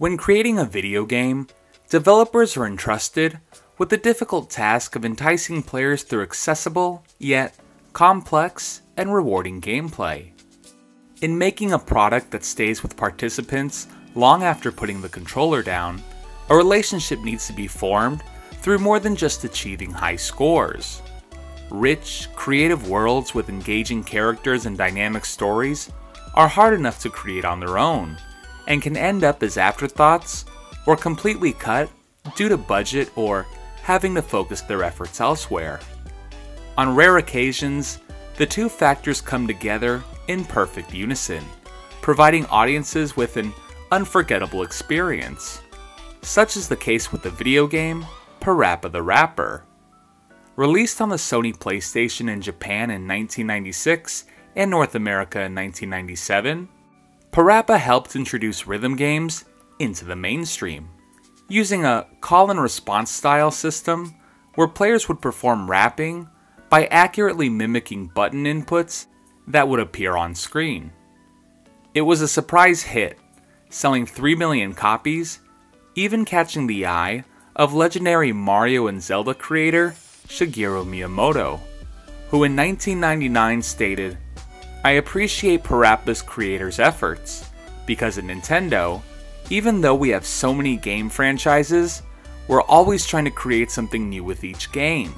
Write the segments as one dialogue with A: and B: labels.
A: When creating a video game, developers are entrusted with the difficult task of enticing players through accessible, yet complex and rewarding gameplay. In making a product that stays with participants long after putting the controller down, a relationship needs to be formed through more than just achieving high scores. Rich, creative worlds with engaging characters and dynamic stories are hard enough to create on their own, and can end up as afterthoughts or completely cut due to budget or having to focus their efforts elsewhere. On rare occasions, the two factors come together in perfect unison, providing audiences with an unforgettable experience. Such is the case with the video game Parappa the Rapper. Released on the Sony PlayStation in Japan in 1996 and North America in 1997, Parappa helped introduce rhythm games into the mainstream. Using a call and response style system where players would perform rapping by accurately mimicking button inputs that would appear on screen. It was a surprise hit, selling 3 million copies, even catching the eye of legendary Mario and Zelda creator Shigeru Miyamoto, who in 1999 stated, I appreciate Parappa's creators' efforts, because at Nintendo, even though we have so many game franchises, we're always trying to create something new with each game.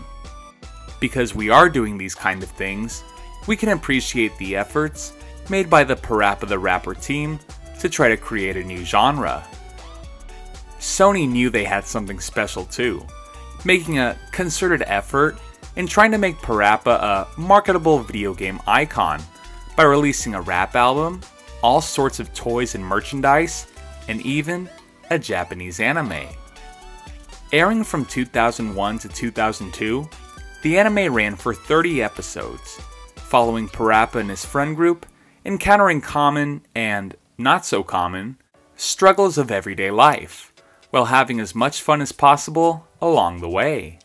A: Because we are doing these kind of things, we can appreciate the efforts made by the Parappa the Rapper team to try to create a new genre. Sony knew they had something special too, making a concerted effort in trying to make Parappa a marketable video game icon by releasing a rap album, all sorts of toys and merchandise, and even a Japanese anime. Airing from 2001 to 2002, the anime ran for 30 episodes, following Parappa and his friend group encountering common and not so common struggles of everyday life, while having as much fun as possible along the way.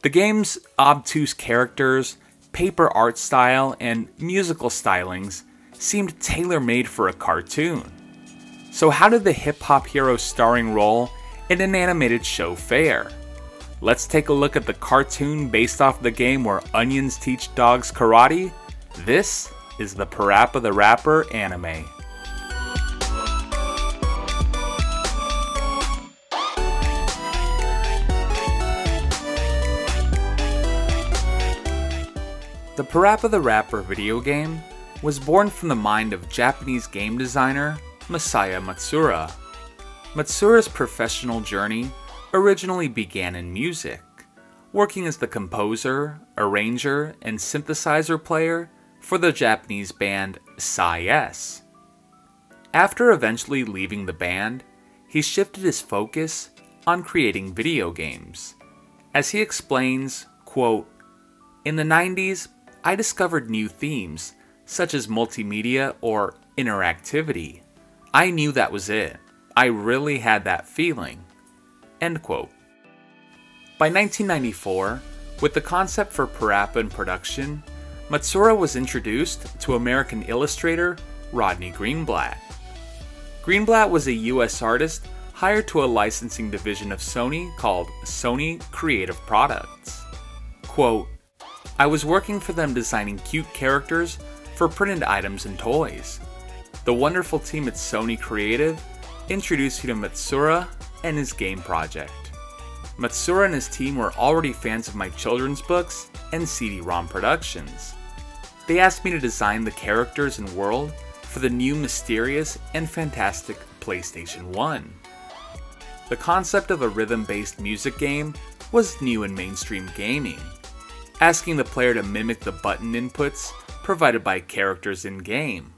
A: The game's obtuse characters, paper art style, and musical stylings seemed tailor made for a cartoon. So, how did the hip hop hero starring role in an animated show fare? Let's take a look at the cartoon based off the game where onions teach dogs karate. This is the Parappa the Rapper anime. The Parappa the Rapper video game was born from the mind of Japanese game designer Masaya Matsuura. Matsuura's professional journey originally began in music, working as the composer, arranger, and synthesizer player for the Japanese band Psy-S. After eventually leaving the band, he shifted his focus on creating video games. As he explains, quote, In the 90s, I discovered new themes, such as multimedia or interactivity. I knew that was it. I really had that feeling. End quote. By 1994, with the concept for Parappa in production, Matsuura was introduced to American illustrator Rodney Greenblat. Greenblat was a US artist hired to a licensing division of Sony called Sony Creative Products. Quote, I was working for them designing cute characters for printed items and toys. The wonderful team at Sony Creative introduced me to Matsuura and his game project. Matsuura and his team were already fans of my children's books and CD-ROM productions. They asked me to design the characters and world for the new mysterious and fantastic PlayStation 1. The concept of a rhythm-based music game was new in mainstream gaming, asking the player to mimic the button inputs provided by characters in game.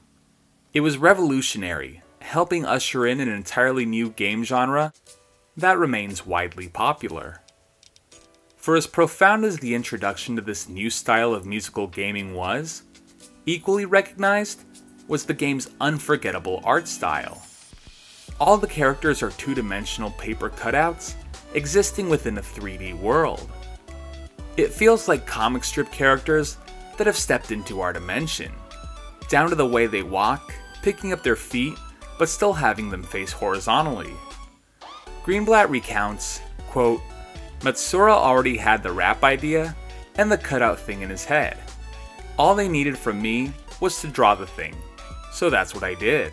A: It was revolutionary, helping usher in an entirely new game genre that remains widely popular. For as profound as the introduction to this new style of musical gaming was, equally recognized was the game's unforgettable art style. All the characters are two dimensional paper cutouts existing within a 3D world. It feels like comic strip characters that have stepped into our dimension, down to the way they walk, picking up their feet, but still having them face horizontally. Greenblat recounts, quote, Matsuura already had the rap idea and the cutout thing in his head. All they needed from me was to draw the thing, so that's what I did.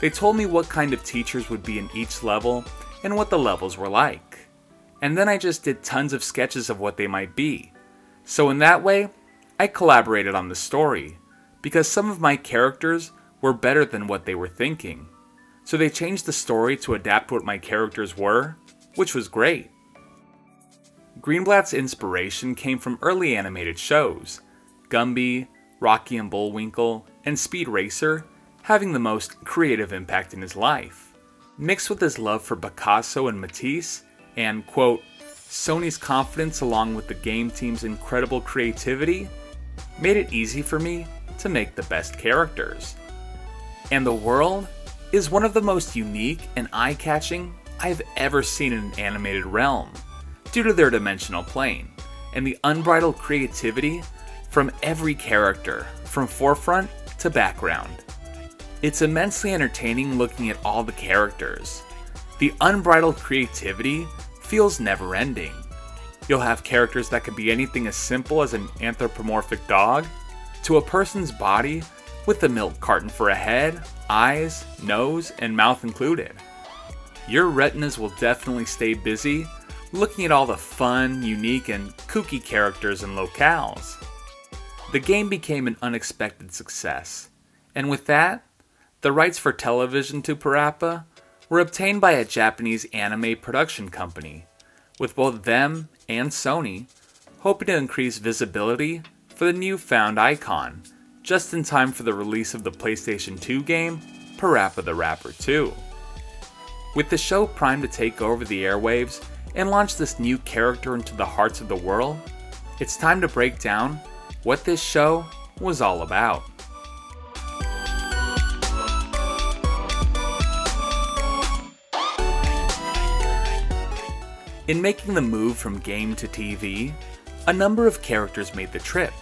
A: They told me what kind of teachers would be in each level and what the levels were like. And then I just did tons of sketches of what they might be. So, in that way, I collaborated on the story, because some of my characters were better than what they were thinking. So they changed the story to adapt what my characters were, which was great. Greenblat's inspiration came from early animated shows Gumby, Rocky and Bullwinkle, and Speed Racer having the most creative impact in his life. Mixed with his love for Picasso and Matisse, and, quote, Sony's confidence along with the game team's incredible creativity, made it easy for me to make the best characters. And the world is one of the most unique and eye catching I've ever seen in an animated realm, due to their dimensional plane and the unbridled creativity from every character, from forefront to background. It's immensely entertaining looking at all the characters. The unbridled creativity feels never ending. You'll have characters that could be anything as simple as an anthropomorphic dog to a person's body with a milk carton for a head, eyes, nose, and mouth included. Your retinas will definitely stay busy looking at all the fun, unique, and kooky characters and locales. The game became an unexpected success, and with that, the rights for television to Parappa were obtained by a Japanese anime production company, with both them and Sony hoping to increase visibility for the newfound icon, just in time for the release of the PlayStation 2 game, Parappa the Rapper 2. With the show primed to take over the airwaves and launch this new character into the hearts of the world, it's time to break down what this show was all about. In making the move from game to TV, a number of characters made the trip,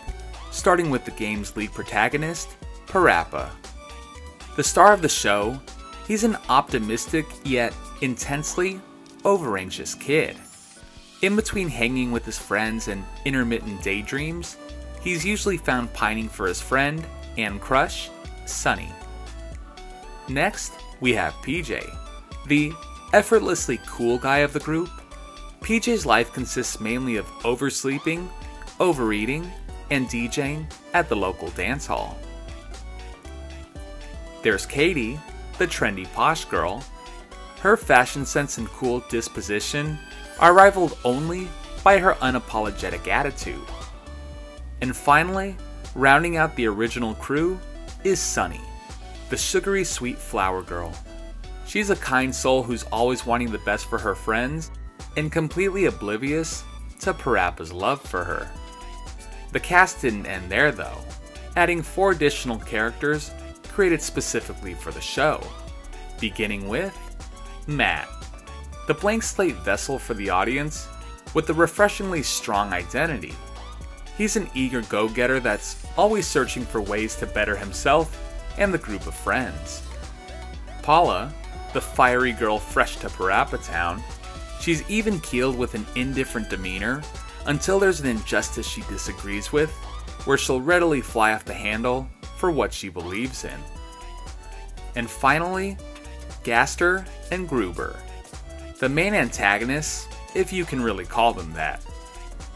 A: starting with the game's lead protagonist, Parappa. The star of the show, he's an optimistic yet intensely overanxious kid. In between hanging with his friends and intermittent daydreams, he's usually found pining for his friend and crush, Sunny. Next, we have PJ, the effortlessly cool guy of the group PJ's life consists mainly of oversleeping, overeating, and DJing at the local dance hall. There's Katie, the trendy posh girl. Her fashion sense and cool disposition are rivaled only by her unapologetic attitude. And finally, rounding out the original crew is Sunny, the sugary sweet flower girl. She's a kind soul who's always wanting the best for her friends and completely oblivious to Parappa's love for her. The cast didn't end there though, adding four additional characters created specifically for the show, beginning with Matt, the blank slate vessel for the audience with a refreshingly strong identity. He's an eager go getter that's always searching for ways to better himself and the group of friends. Paula, the fiery girl fresh to Parappa Town, She's even keeled with an indifferent demeanor until there's an injustice she disagrees with, where she'll readily fly off the handle for what she believes in. And finally, Gaster and Gruber, the main antagonists, if you can really call them that.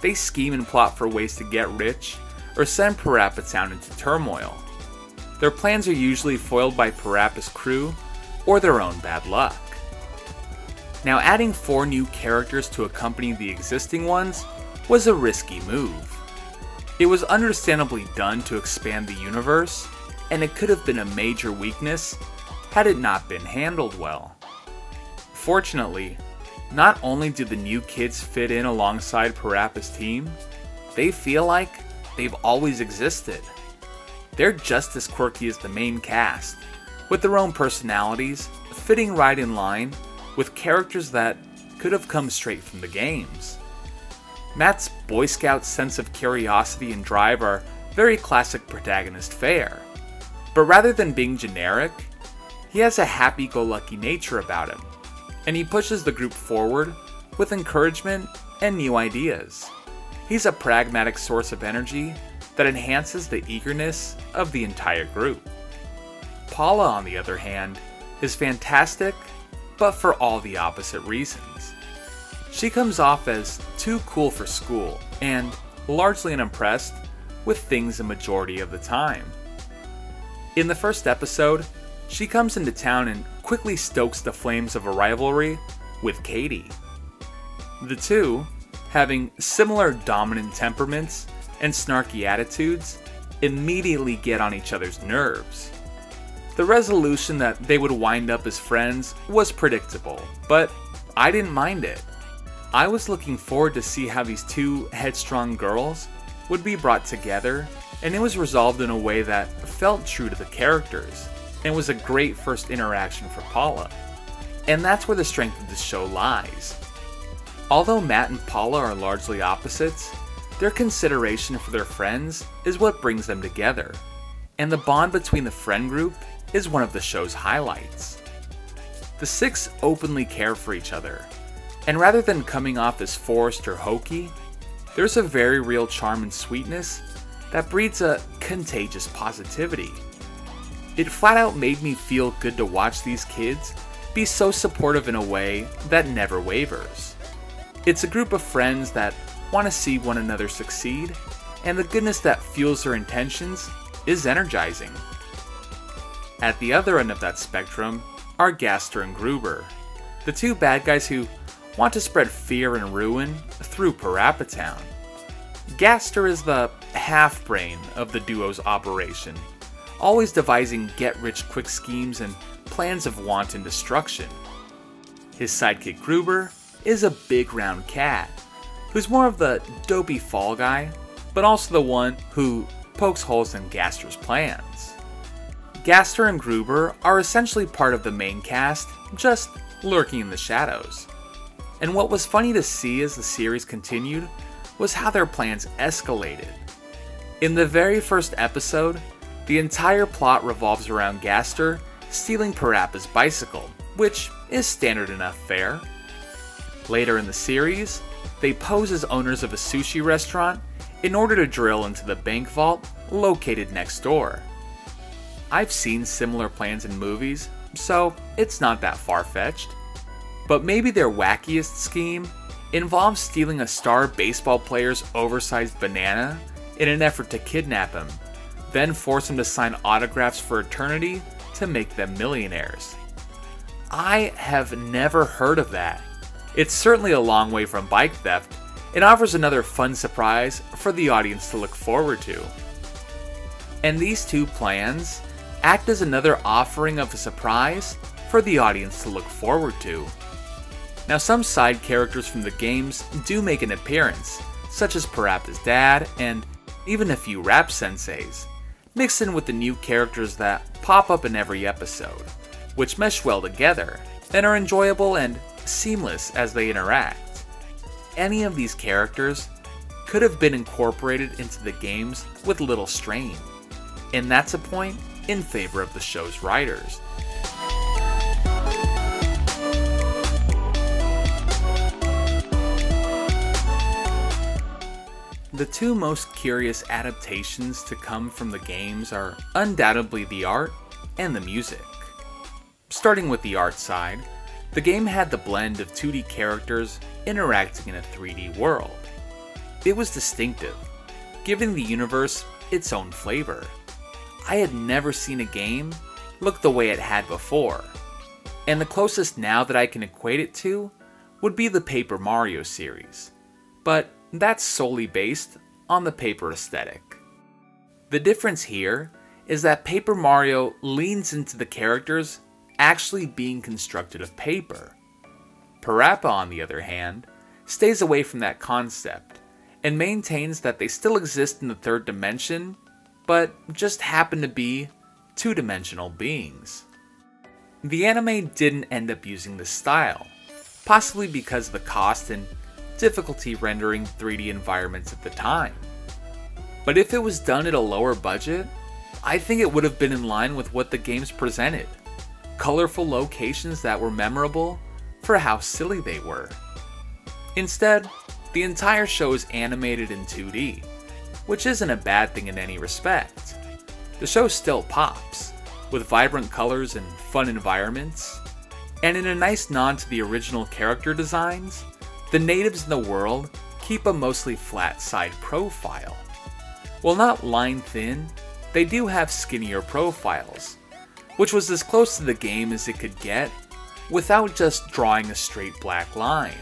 A: They scheme and plot for ways to get rich or send Parappa Town into turmoil. Their plans are usually foiled by Parappa's crew or their own bad luck. Now, adding four new characters to accompany the existing ones was a risky move. It was understandably done to expand the universe, and it could have been a major weakness had it not been handled well. Fortunately, not only do the new kids fit in alongside Parappa's team, they feel like they've always existed. They're just as quirky as the main cast, with their own personalities, fitting right in line with characters that could have come straight from the games. Matt's Boy Scout sense of curiosity and drive are very classic protagonist fare. But rather than being generic, He has a happy go lucky nature about him, and he pushes the group forward with encouragement and new ideas. He's a pragmatic source of energy that enhances the eagerness of the entire group. Paula, on the other hand, is fantastic, but for all the opposite reasons. She comes off as too cool for school and largely unimpressed with things a majority of the time. In the first episode, she comes into town and quickly stokes the flames of a rivalry with Katie. The two, having similar dominant temperaments and snarky attitudes, immediately get on each other's nerves. The resolution that they would wind up as friends was predictable, but I didn't mind it. I was looking forward to see how these two headstrong girls would be brought together, and it was resolved in a way that felt true to the characters, and was a great first interaction for Paula. And that's where the strength of the show lies. Although Matt and Paula are largely opposites, their consideration for their friends is what brings them together, and the bond between the friend group is one of the show's highlights. The six openly care for each other, and rather than coming off as forced or hokey, there's a very real charm and sweetness that breeds a contagious positivity. It flat out made me feel good to watch these kids be so supportive in a way that never wavers. It's a group of friends that want to see one another succeed, and the goodness that fuels their intentions is energizing. At the other end of that spectrum are Gaster and Gruber, the two bad guys who want to spread fear and ruin through Parappa Town. Gaster is the half brain of the duo's operation, always devising get rich quick schemes and plans of wanton destruction. His sidekick Gruber is a big round cat, who's more of the dopey fall guy, but also the one who pokes holes in Gaster's plans. Gaster and Gruber are essentially part of the main cast, just lurking in the shadows. And what was funny to see as the series continued was how their plans escalated. In the very first episode, the entire plot revolves around Gaster stealing Parappa's bicycle, which is standard enough fare. Later in the series, they pose as owners of a sushi restaurant in order to drill into the bank vault located next door. I've seen similar plans in movies, so it's not that far fetched. But maybe their wackiest scheme involves stealing a star baseball player's oversized banana in an effort to kidnap him, then force him to sign autographs for eternity to make them millionaires. I have never heard of that. It's certainly a long way from bike theft and offers another fun surprise for the audience to look forward to. And these two plans act as another offering of a surprise for the audience to look forward to. Now, some side characters from the games do make an appearance, such as Parappa's dad and even a few rap senseis, mixed in with the new characters that pop up in every episode, which mesh well together and are enjoyable and seamless as they interact. Any of these characters could have been incorporated into the games with little strain, and that's a point in favor of the show's writers. The two most curious adaptations to come from the games are undoubtedly the art and the music. Starting with the art side, the game had the blend of 2D characters interacting in a 3D world. It was distinctive, giving the universe its own flavor. I had never seen a game look the way it had before. And the closest now that I can equate it to would be the Paper Mario series. But that's solely based on the paper aesthetic. The difference here is that Paper Mario leans into the characters actually being constructed of paper. Parappa, on the other hand, stays away from that concept and maintains that they still exist in the third dimension but just happen to be two dimensional beings. The anime didn't end up using this style, possibly because of the cost and difficulty rendering 3D environments at the time. But if it was done at a lower budget, I think it would have been in line with what the games presented, colorful locations that were memorable for how silly they were. Instead, the entire show is animated in 2D, which isn't a bad thing in any respect. The show still pops, with vibrant colors and fun environments, and in a nice nod to the original character designs, the natives in the world keep a mostly flat side profile. While not line thin, they do have skinnier profiles, which was as close to the game as it could get without just drawing a straight black line.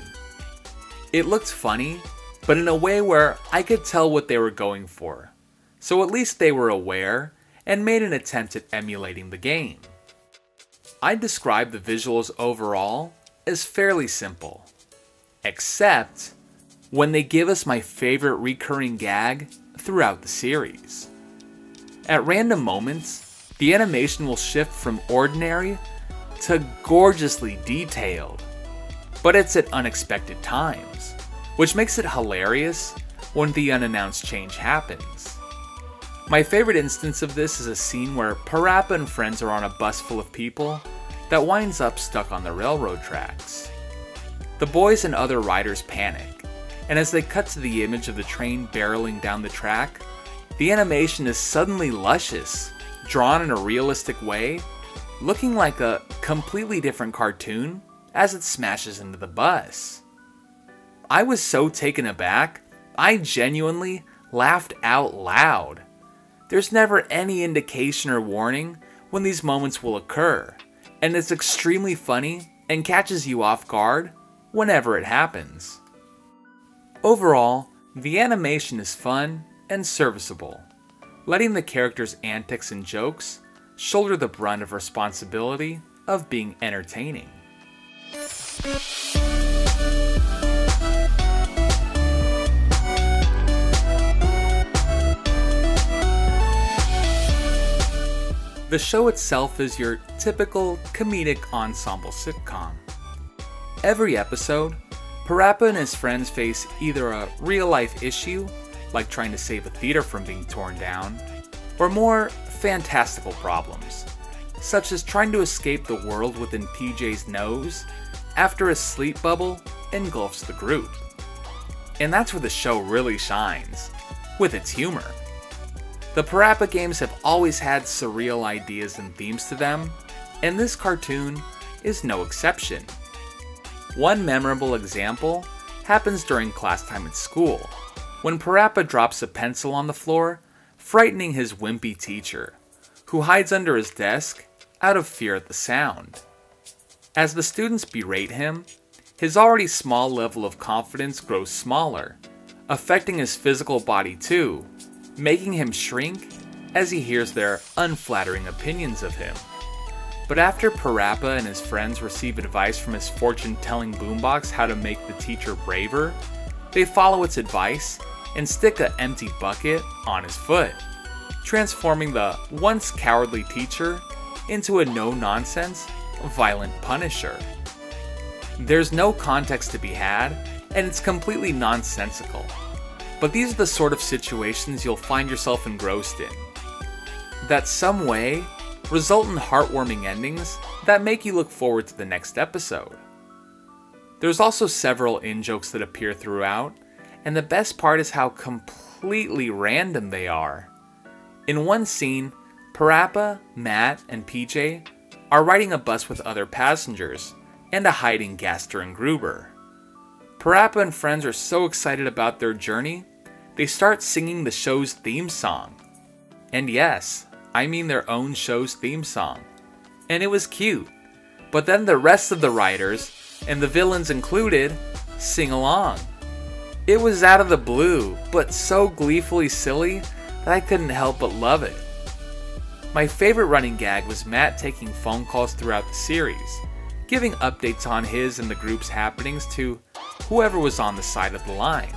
A: It looked funny, but in a way where I could tell what they were going for, so at least they were aware and made an attempt at emulating the game. I'd describe the visuals overall as fairly simple, except when they give us my favorite recurring gag throughout the series. At random moments, the animation will shift from ordinary to gorgeously detailed, but it's at unexpected times, which makes it hilarious when the unannounced change happens. My favorite instance of this is a scene where Parappa and friends are on a bus full of people that winds up stuck on the railroad tracks. The boys and other riders panic, and as they cut to the image of the train barreling down the track, the animation is suddenly luscious, drawn in a realistic way, looking like a completely different cartoon as it smashes into the bus. I was so taken aback, I genuinely laughed out loud. There's never any indication or warning when these moments will occur, and it's extremely funny and catches you off guard whenever it happens. Overall, the animation is fun and serviceable, letting the characters' antics and jokes shoulder the brunt of responsibility of being entertaining. The show itself is your typical comedic ensemble sitcom. Every episode, Parappa and his friends face either a real life issue, like trying to save a theater from being torn down, or more fantastical problems, such as trying to escape the world within PJ's nose after a sleep bubble engulfs the group. And that's where the show really shines, with its humor. The Parappa games have always had surreal ideas and themes to them, and this cartoon is no exception. One memorable example happens during class time at school, when Parappa drops a pencil on the floor, frightening his wimpy teacher, who hides under his desk out of fear at the sound. As the students berate him, his already small level of confidence grows smaller, affecting his physical body too, making him shrink as he hears their unflattering opinions of him. But after Parappa and his friends receive advice from his fortune telling boombox how to make the teacher braver, they follow its advice and stick an empty bucket on his foot, transforming the once cowardly teacher into a no nonsense, violent punisher. There's no context to be had, and it's completely nonsensical. But these are the sort of situations you'll find yourself engrossed in. That some way result in heartwarming endings that make you look forward to the next episode. There's also several in jokes that appear throughout, and the best part is how completely random they are. In one scene, Parappa, Matt, and PJ are riding a bus with other passengers and a hiding Gaster and Gruber. Parappa and friends are so excited about their journey, they start singing the show's theme song. And yes, I mean their own show's theme song. And it was cute. But then the rest of the writers, and the villains included, sing along. It was out of the blue, but so gleefully silly that I couldn't help but love it. My favorite running gag was Matt taking phone calls throughout the series, giving updates on his and the group's happenings to whoever was on the side of the line.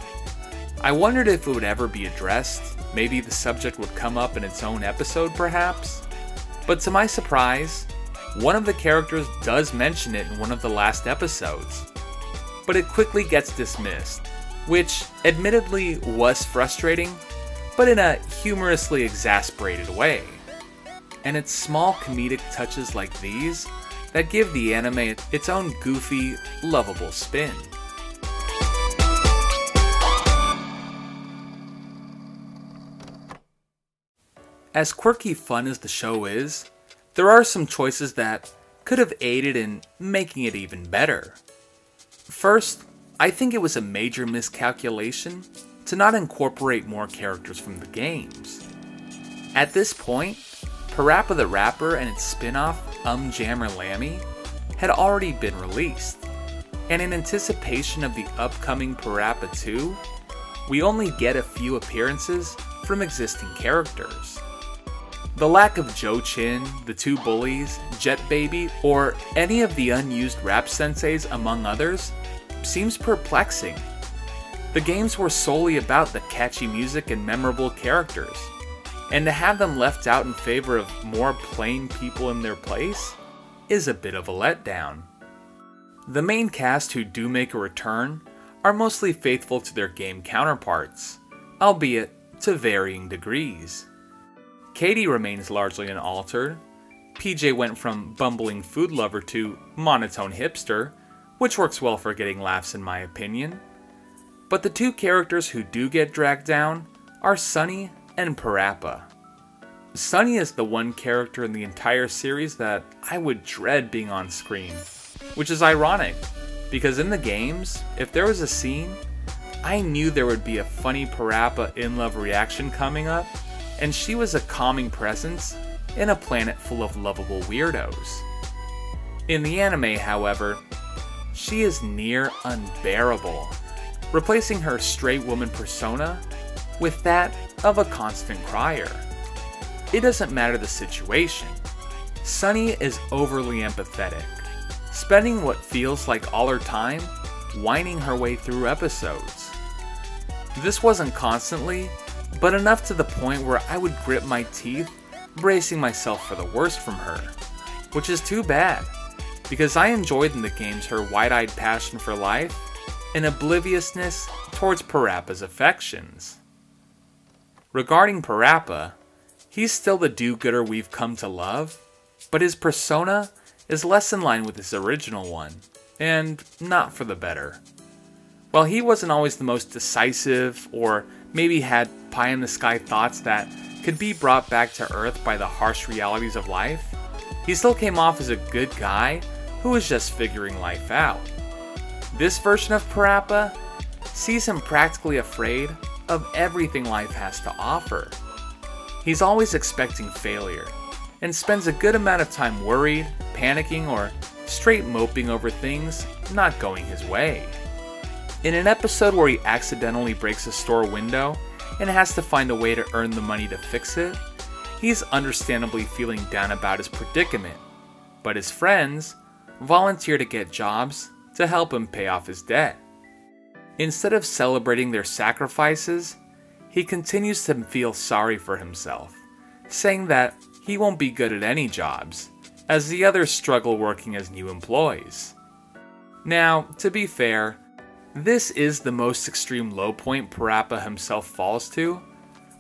A: I wondered if it would ever be addressed, maybe the subject would come up in its own episode perhaps. But to my surprise, one of the characters does mention it in one of the last episodes. But it quickly gets dismissed, which admittedly was frustrating, but in a humorously exasperated way. And it's small comedic touches like these that give the anime its own goofy, lovable spin. As quirky fun as the show is, there are some choices that could have aided in making it even better. First, I think it was a major miscalculation to not incorporate more characters from the games. At this point, Parappa the Rapper and its spin off, Um Jammer Lammy, had already been released, and in anticipation of the upcoming Parappa 2, we only get a few appearances from existing characters. The lack of Joe Chin, the two bullies, Jet Baby, or any of the unused rap senseis among others seems perplexing. The games were solely about the catchy music and memorable characters, and to have them left out in favor of more plain people in their place is a bit of a letdown. The main cast who do make a return are mostly faithful to their game counterparts, albeit to varying degrees. Katie remains largely unaltered. PJ went from bumbling food lover to monotone hipster, which works well for getting laughs in my opinion. But the two characters who do get dragged down are Sunny and Parappa. Sunny is the one character in the entire series that I would dread being on screen, which is ironic, because in the games, if there was a scene, I knew there would be a funny Parappa in love reaction coming up, and she was a calming presence in a planet full of lovable weirdos. In the anime, however, she is near unbearable, replacing her straight woman persona with that of a constant crier. It doesn't matter the situation. Sunny is overly empathetic, spending what feels like all her time whining her way through episodes. This wasn't constantly, but enough to the point where I would grip my teeth, bracing myself for the worst from her. Which is too bad, because I enjoyed in the games her wide eyed passion for life and obliviousness towards Parappa's affections. Regarding Parappa, he's still the do gooder we've come to love, but his persona is less in line with his original one, and not for the better. While he wasn't always the most decisive, or maybe had pie in the sky thoughts that could be brought back to earth by the harsh realities of life, he still came off as a good guy who was just figuring life out. This version of Parappa sees him practically afraid of everything life has to offer. He's always expecting failure, and spends a good amount of time worried, panicking, or straight moping over things not going his way. In an episode where he accidentally breaks a store window and has to find a way to earn the money to fix it, he's understandably feeling down about his predicament, but his friends volunteer to get jobs to help him pay off his debt. Instead of celebrating their sacrifices, he continues to feel sorry for himself, saying that he won't be good at any jobs, as the others struggle working as new employees. Now, to be fair, this is the most extreme low point Parappa himself falls to,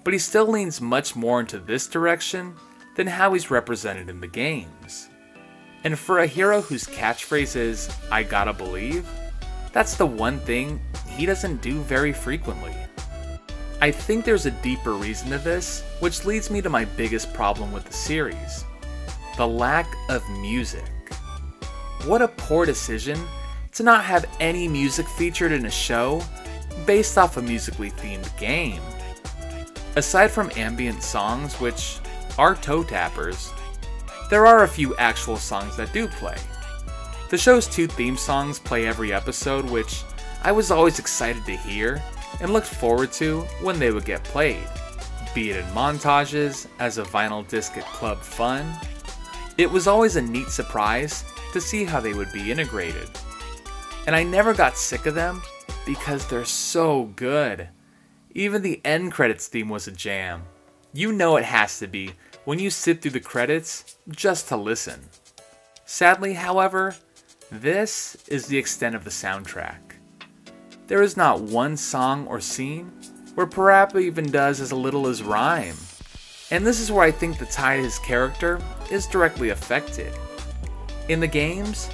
A: but he still leans much more into this direction than how he's represented in the games. And for a hero whose catchphrase is, I gotta believe, that's the one thing he doesn't do very frequently. I think there's a deeper reason to this, which leads me to my biggest problem with the series the lack of music. What a poor decision to not have any music featured in a show based off a musically themed game. Aside from ambient songs, which are toe tappers, there are a few actual songs that do play. The show's two theme songs play every episode, which I was always excited to hear and looked forward to when they would get played, be it in montages, as a vinyl disc at Club Fun. It was always a neat surprise to see how they would be integrated. And I never got sick of them because they're so good. Even the end credits theme was a jam. You know it has to be when you sit through the credits just to listen. Sadly, however, this is the extent of the soundtrack. There is not one song or scene where Parappa even does as little as rhyme. And this is where I think the tie to his character is directly affected. In the games,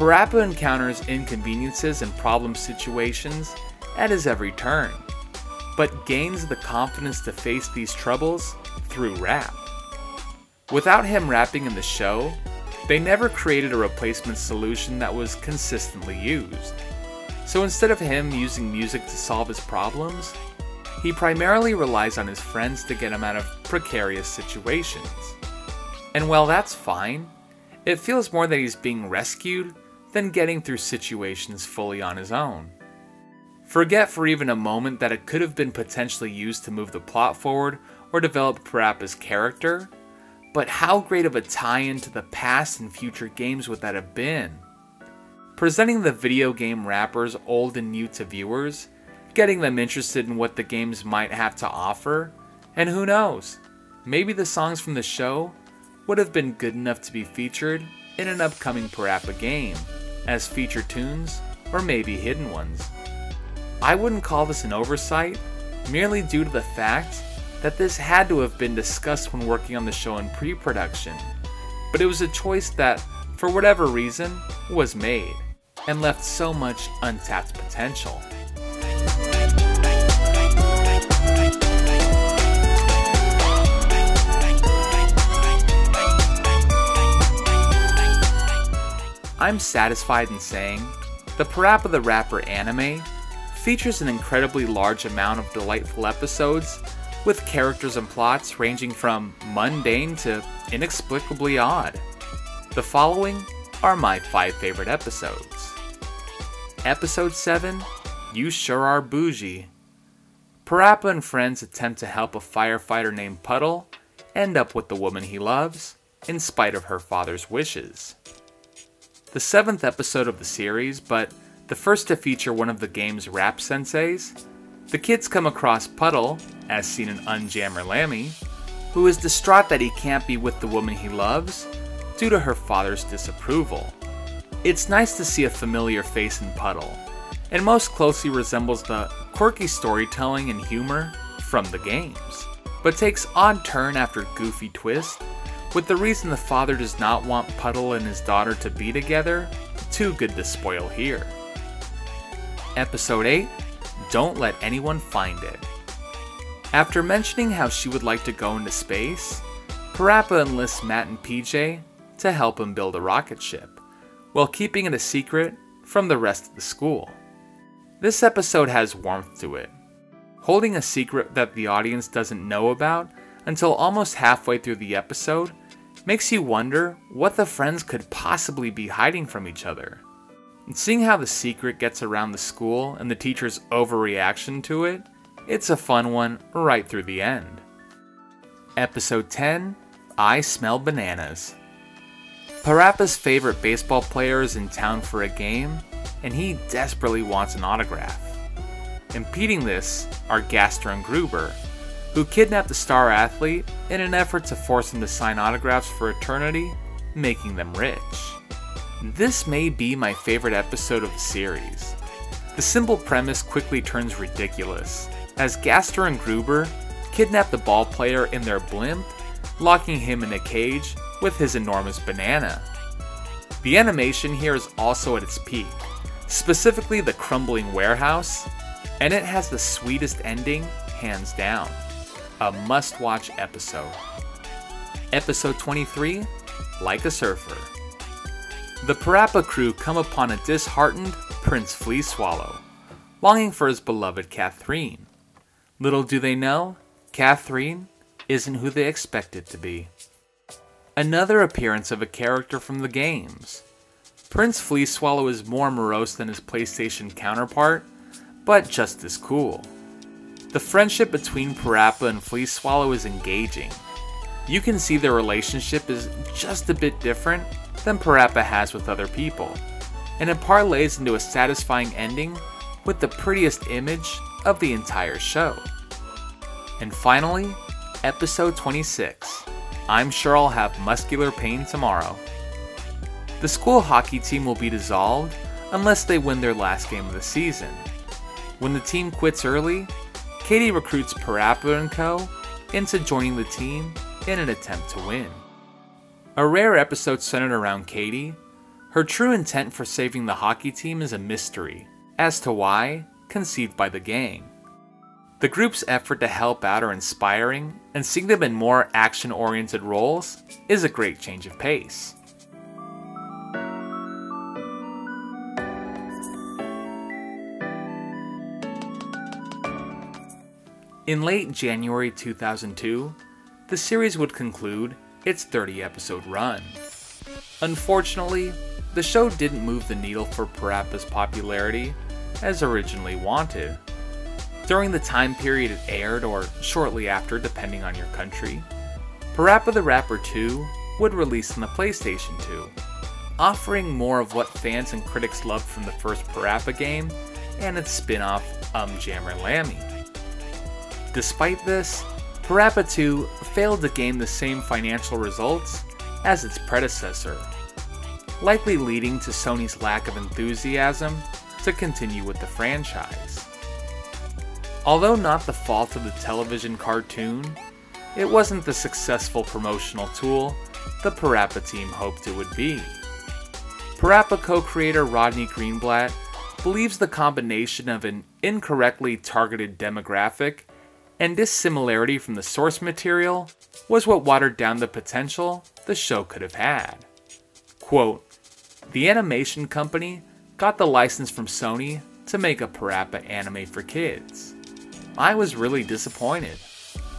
A: Parappa encounters inconveniences and problem situations at his every turn, but gains the confidence to face these troubles through rap. Without him rapping in the show, they never created a replacement solution that was consistently used. So instead of him using music to solve his problems, he primarily relies on his friends to get him out of precarious situations. And while that's fine, it feels more that he's being rescued than getting through situations fully on his own. Forget for even a moment that it could have been potentially used to move the plot forward or develop Parappa's character, but how great of a tie in to the past and future games would that have been? Presenting the video game rappers old and new to viewers, getting them interested in what the games might have to offer, and who knows, maybe the songs from the show would have been good enough to be featured in an upcoming Parappa game, as feature tunes or maybe hidden ones. I wouldn't call this an oversight, merely due to the fact that this had to have been discussed when working on the show in pre production, but it was a choice that, for whatever reason, was made, and left so much untapped potential. I'm satisfied in saying the Parappa the Rapper anime features an incredibly large amount of delightful episodes with characters and plots ranging from mundane to inexplicably odd. The following are my five favorite episodes. Episode 7 You Sure Are Bougie. Parappa and friends attempt to help a firefighter named Puddle end up with the woman he loves, in spite of her father's wishes. The seventh episode of the series, but the first to feature one of the game's rap senseis, the kids come across Puddle, as seen in Unjammer Lammy, who is distraught that he can't be with the woman he loves due to her father's disapproval. It's nice to see a familiar face in Puddle, and most closely resembles the quirky storytelling and humor from the games, but takes odd turn after goofy twist, with the reason the father does not want Puddle and his daughter to be together too good to spoil here. Episode 8 don't let anyone find it. After mentioning how she would like to go into space, Parappa enlists Matt and PJ to help him build a rocket ship, while keeping it a secret from the rest of the school. This episode has warmth to it, holding a secret that the audience doesn't know about until almost halfway through the episode makes you wonder what the friends could possibly be hiding from each other. And seeing how the secret gets around the school and the teacher's overreaction to it, it's a fun one right through the end. Episode 10 I Smell Bananas. Parappa's favorite baseball player is in town for a game, and he desperately wants an autograph. Impeding this are Gaster and Gruber, who kidnap the star athlete in an effort to force him to sign autographs for eternity, making them rich. This may be my favorite episode of the series. The simple premise quickly turns ridiculous, as Gaster and Gruber kidnap the ball player in their blimp, locking him in a cage with his enormous banana. The animation here is also at its peak, specifically the crumbling warehouse, and it has the sweetest ending, hands down. A must watch episode. Episode 23 Like a Surfer. The Parappa crew come upon a disheartened Prince Flea Swallow, longing for his beloved Catherine. Little do they know, Catherine isn't who they expected it to be. Another appearance of a character from the games. Prince Flea Swallow is more morose than his PlayStation counterpart, but just as cool. The friendship between Parappa and Flea Swallow is engaging. You can see their relationship is just a bit different than Parappa has with other people, and it parlays into a satisfying ending with the prettiest image of the entire show. And finally, episode 26 I'm sure I'll have muscular pain tomorrow. The school hockey team will be dissolved unless they win their last game of the season. When the team quits early, Katie recruits Parappa and Co. into joining the team in an attempt to win. A rare episode centered around Katie, Her true intent for saving the hockey team is a mystery, as to why, conceived by the gang. The group's effort to help out are inspiring, and seeing them in more action oriented roles is a great change of pace. In late January 2002, the series would conclude its 30 episode run. Unfortunately, the show didn't move the needle for Parappa's popularity as originally wanted. During the time period it aired, or shortly after, depending on your country, Parappa the Rapper 2 would release on the PlayStation 2, offering more of what fans and critics loved from the first Parappa game and its spin off Um Jammer Lammy. Despite this, Parappa 2 failed to gain the same financial results as its predecessor, likely leading to Sony's lack of enthusiasm to continue with the franchise. Although not the fault of the television cartoon, it wasn't the successful promotional tool the Parappa team hoped it would be. Parappa co creator Rodney Greenblat believes the combination of an incorrectly targeted demographic and dissimilarity from the source material was what watered down the potential the show could have had. Quote, the animation company got the license from Sony to make a Parappa anime for kids. I was really disappointed.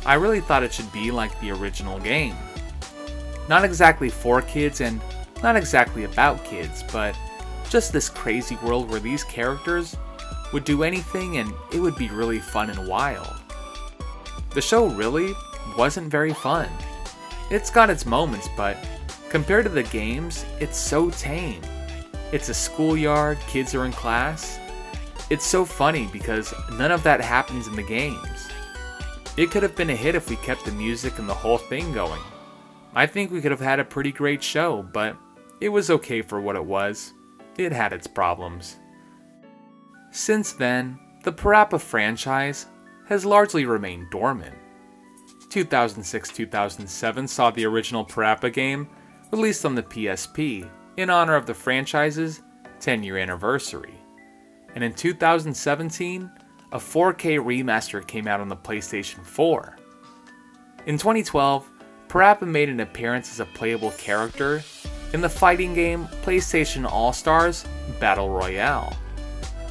A: I really thought it should be like the original game. Not exactly for kids and not exactly about kids, but just this crazy world where these characters would do anything and it would be really fun and wild. The show really wasn't very fun. It's got its moments, but compared to the games, it's so tame. It's a schoolyard, kids are in class. It's so funny because none of that happens in the games. It could have been a hit if we kept the music and the whole thing going. I think we could have had a pretty great show, but it was okay for what it was. It had its problems. Since then, the Parappa franchise has largely remained dormant. 2006-2007 saw the original Parappa game released on the PSP in honor of the franchise's 10 year anniversary. And in 2017, a 4K remaster came out on the PlayStation 4. In 2012, Parappa made an appearance as a playable character in the fighting game PlayStation All Stars Battle Royale.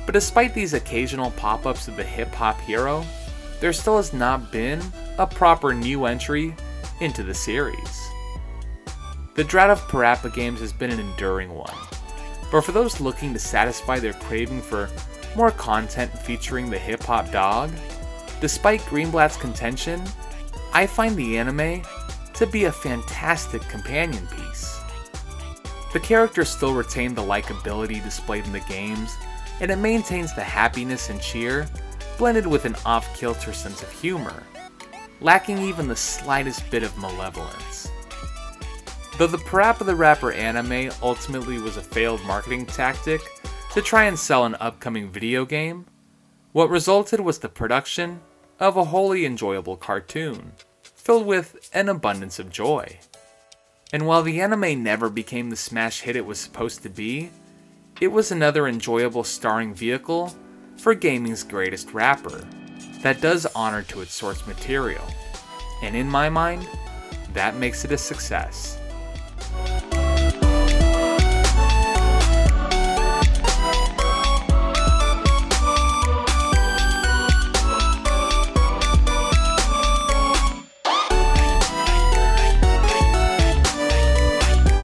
A: But despite these occasional pop ups of the hip hop hero, there still has not been a proper new entry into the series. The drought of Parappa games has been an enduring one, but for those looking to satisfy their craving for more content featuring the hip hop dog, despite Greenblat's contention, I find the anime to be a fantastic companion piece. The characters still retain the likability displayed in the games, and it maintains the happiness and cheer blended with an off kilter sense of humor, lacking even the slightest bit of malevolence. Though the Parappa the Rapper anime ultimately was a failed marketing tactic to try and sell an upcoming video game, what resulted was the production of a wholly enjoyable cartoon, filled with an abundance of joy. And while the anime never became the smash hit it was supposed to be, it was another enjoyable starring vehicle for gaming's greatest rapper that does honor to its source material. And in my mind, that makes it a success.